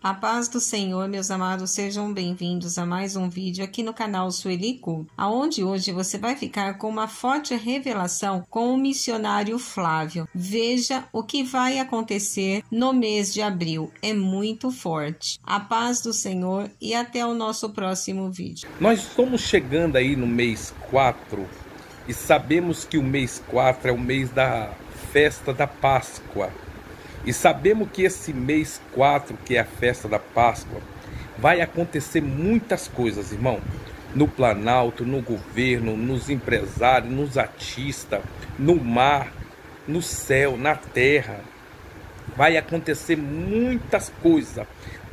A paz do Senhor, meus amados, sejam bem-vindos a mais um vídeo aqui no canal Sueli Culto, aonde hoje você vai ficar com uma forte revelação com o missionário Flávio. Veja o que vai acontecer no mês de abril, é muito forte. A paz do Senhor e até o nosso próximo vídeo. Nós estamos chegando aí no mês 4 e sabemos que o mês 4 é o mês da festa da Páscoa. E sabemos que esse mês 4, que é a festa da Páscoa, vai acontecer muitas coisas, irmão. No Planalto, no governo, nos empresários, nos artistas, no mar, no céu, na terra. Vai acontecer muitas coisas.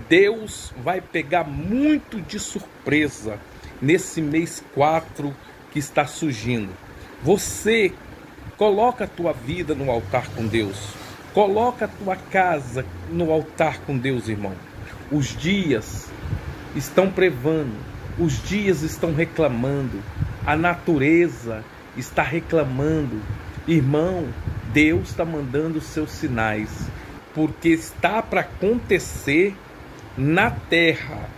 Deus vai pegar muito de surpresa nesse mês 4 que está surgindo. Você coloca a tua vida no altar com Deus. Coloca a tua casa no altar com Deus, irmão. Os dias estão prevando, os dias estão reclamando, a natureza está reclamando. Irmão, Deus está mandando os seus sinais, porque está para acontecer na Terra,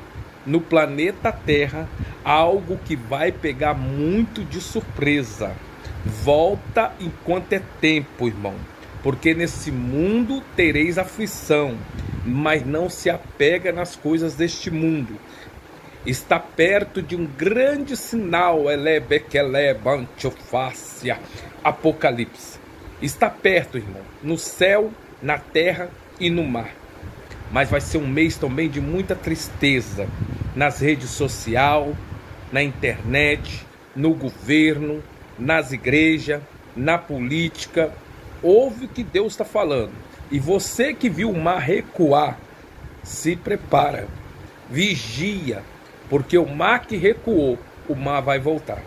no planeta Terra, algo que vai pegar muito de surpresa. Volta enquanto é tempo, irmão porque nesse mundo tereis aflição, mas não se apega nas coisas deste mundo. Está perto de um grande sinal, Elebekelé, Antiofácia, Apocalipse. Está perto, irmão, no céu, na terra e no mar. Mas vai ser um mês também de muita tristeza nas redes sociais, na internet, no governo, nas igrejas, na política, ouve o que Deus está falando. E você que viu o mar recuar, se prepara, vigia, porque o mar que recuou, o mar vai voltar.